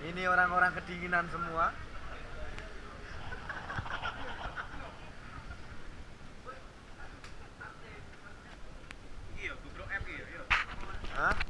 Ini orang-orang kedinginan semua. Iya, iya, iya. Hah?